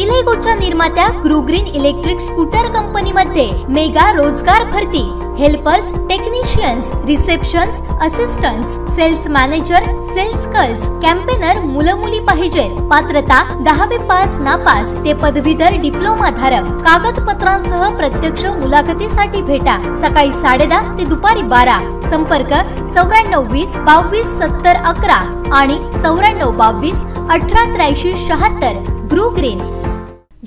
इलेगोच्या निर्मात्या ग्रुग्रीन electric scooter कंपनीमध्ये मेगा रोजगार भरती. Helpers technicians receptions assistants sales manager sales girls campaigner मुलं मुली पाहिजे. पात्रता दहावी पास नापास ते पदवीधर डिप्लोमा धारक. कागदपत्रांसह प्रत्यक्ष मुलाखतीसाठी भेटा. सकाळी साडेदहा ते दुपारी बारा. संपर्क चौऱ्याण्णव वीस बावीस सत्तर अकरा आणि चौऱ्याण्णव बावीस अठरा त्र्याऐंशी शहात्तर. ब्रू ग्रीन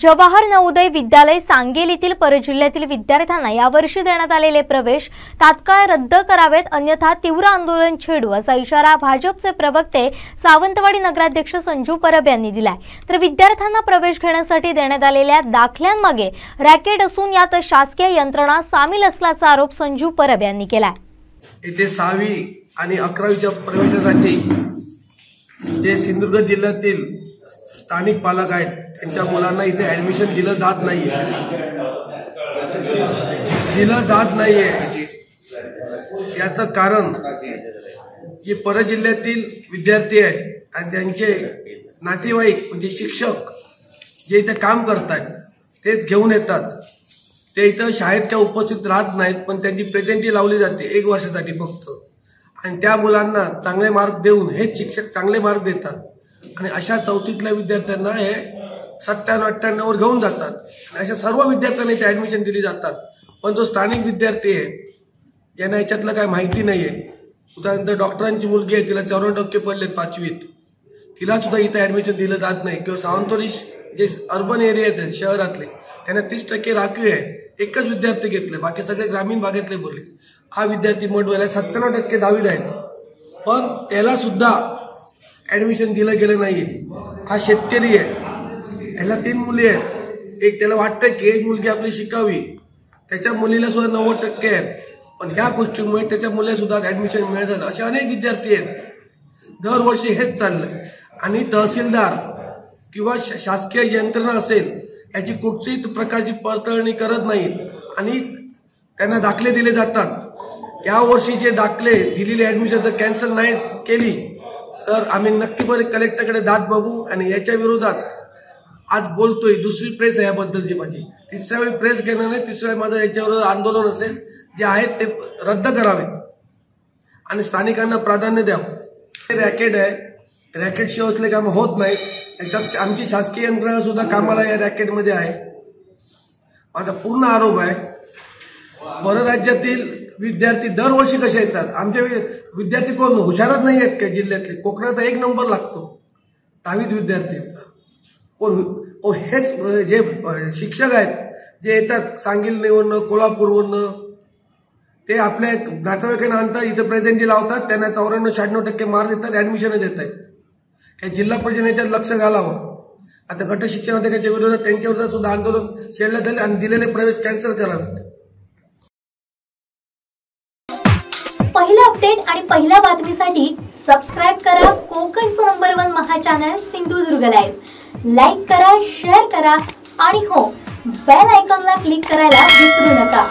जवाहर नवोदय विद्यालय सांगेल येथील परजिल्ह्यातील विद्यार्थ्यांना यावर्षी देण्यात आलेले प्रवेश तात्काळ रद्द करावेत अन्यथा तीव्र आंदोलन छेडू असा इशारा भाजपचे प्रवक्ते सावंतवाडी नगराध्यक्ष संजू परब यांनी दिलाय. तर विद्यार्थ्यांना प्रवेश घेण्यासाठी देण्यात आलेल्या दाखल्यांमागे रॅकेट असून यात शासकीय यंत्रणा सामील असल्याचा आरोप संजू परब यांनी केलाय. येथे सहावी आणि अकरावीच्या प्रवेशासाठी जे सिंधुदुर्ग जिल्ह्यातील स्थानिक पालक आहेत त्यांच्या मुलांना इथे ऍडमिशन दिलं जात नाहीये. दिलं जात नाहीये. याचं कारण की परजिल्ह्यातील विद्यार्थी आहेत आणि त्यांचे नातेवाईक म्हणजे शिक्षक जे इथे काम करतात तेच घेऊन येतात. ते इथं शाळेत काय उपस्थित राहत नाहीत पण त्यांची प्रेझेंटी लावली जाते एक वर्षासाठी फक्त. आणि त्या मुलांना चांगले मार्क देऊन हेच शिक्षक चांगले मार्क देतात. आणि अशा चौथीतल्या विद्यार्थ्यांना हे सत्त्याण्णव अठ्ठ्याण्णववर घेऊन जातात. अशा सर्व विद्यार्थ्यांना इथे ॲडमिशन दिली जातात. पण जो स्थानिक विद्यार्थी आहे ज्यांना याच्यातलं काय माहिती नाही आहे उदाहरणार्थ डॉक्टरांची मुलगी आहे तिला चौऱ्याण्णव टक्के पडलेत पाचवीत. तिलासुद्धा इथं ॲडमिशन दिलं जात नाही. किंवा सावंतवाडी जे अर्बन एरिया आहेत शहरातले त्यांना तीस टक्के राखीव आहे. एकच विद्यार्थी घेतले बाकी सगळे ग्रामीण भागातले बोलले. हा विद्यार्थी मडवायला सत्त्याण्णव टक्के दहावीत आहेत. पण त्यालासुद्धा ॲडमिशन दिलं गेलं नाहीये. हा शेतकरी आहे. ह्याला तीन मुली आहेत. एक त्याला वाटतं की एक मुलगी आपली शिकावी. त्याच्या मुलीला सुद्धा नव्वद टक्के आहेत. पण ह्या गोष्टीमुळे त्याच्या मुलीला सुद्धा ऍडमिशन मिळत झालं असे अनेक विद्यार्थी आहेत. दरवर्षी हेच चाललंय. आणि तहसीलदार किंवा शासकीय यंत्रणा असेल याची कुठचीच प्रकारची पडताळणी करत नाही. आणि त्यांना दाखले दिले जातात. या वर्षीचे दाखले दिलेले ऍडमिशन जर कॅन्सल नाही केली तर आम्ही नक्कीपणे कलेक्टरकडे दाद बघू आणि याच्या विरोधात आज बोलतोय दुसरी प्रेस आहे याबद्दलची माझी. तिसऱ्या वेळी प्रेस घेणार नाही तिसऱ्या वेळी माझं याच्यावर आंदोलन असेल जे आहेत ते रद्द करावेत. आणि स्थानिकांना प्राधान्य द्यावं. हे रॅकेट आहे. रॅकेटशिवाय असले कामं होत नाहीत. त्याच्यात आमची शासकीय यंत्रणा सुद्धा कामाला या रॅकेटमध्ये आहे. माझा पूर्ण आरोप आहे परराज्यातील विद्यार्थी दरवर्षी कसे येतात? आमच्या विद्यार्थी कोण? हुशारच नाही आहेत का जिल्ह्यातले? कोकणात एक नंबर लागतो. दहावीत विद्यार्थी कोण? हेच जे शिक्षक आहेत जे येतात सांगलीवरनं कोल्हापूरवरनं. ते आपल्या नातेवाईकांना आणतात इथं प्रेझेंटी लावतात त्यांना चौऱ्याण्णव शहाण्णव टक्के मार्क देतात ऍडमिशन देत आहेत. हे जिल्हा परिषद लक्ष घालावं. आता गट शिक्षण अधिकाऱ्याच्या विरोधात त्यांच्या विरोधात सुद्धा आंदोलन छेडण्यात आले आणि दिलेले प्रवेश कॅन्सल करावेत. पहिलं अपडेट आणि पहिल्या बातमीसाठी सबस्क्राईब करा कोकणचं number one Maha channel Sindhudurg live like करा शेअर करा आणि हो बेल आयकॉनला क्लिक करायला विसरू नका.